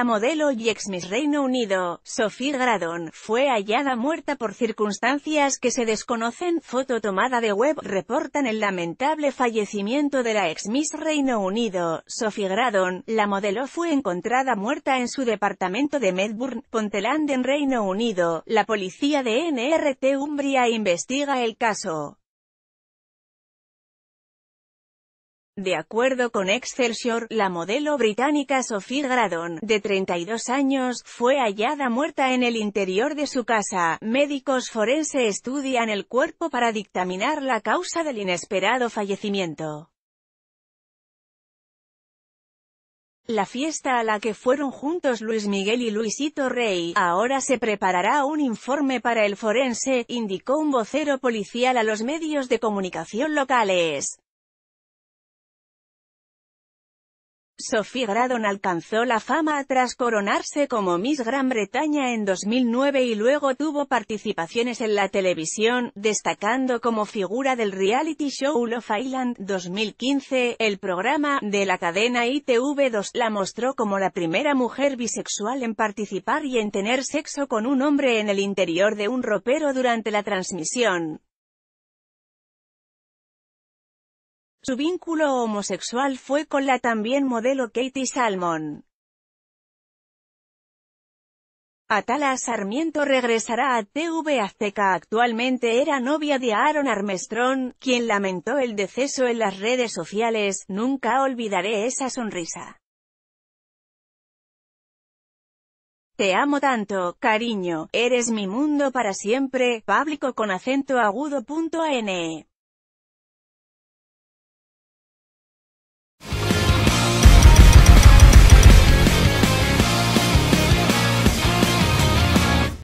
La modelo y ex Miss Reino Unido, Sophie Gradon, fue hallada muerta por circunstancias que se desconocen. Foto tomada de web reportan el lamentable fallecimiento de la ex Miss Reino Unido, Sophie Gradon. La modelo fue encontrada muerta en su departamento de Medburn, Ponteland en Reino Unido. La policía de NRT Umbria investiga el caso. De acuerdo con Excelsior, la modelo británica Sophie Gradon, de 32 años, fue hallada muerta en el interior de su casa. Médicos forense estudian el cuerpo para dictaminar la causa del inesperado fallecimiento. La fiesta a la que fueron juntos Luis Miguel y Luisito Rey, ahora se preparará un informe para el forense, indicó un vocero policial a los medios de comunicación locales. Sophie Gradon alcanzó la fama tras coronarse como Miss Gran Bretaña en 2009 y luego tuvo participaciones en la televisión, destacando como figura del reality show Love Island 2015. El programa, de la cadena ITV2, la mostró como la primera mujer bisexual en participar y en tener sexo con un hombre en el interior de un ropero durante la transmisión. Su vínculo homosexual fue con la también modelo Katie Salmon. Atala Sarmiento regresará a TV Azteca actualmente era novia de Aaron Armstrong, quien lamentó el deceso en las redes sociales, nunca olvidaré esa sonrisa. Te amo tanto, cariño, eres mi mundo para siempre, público con acento agudo. N.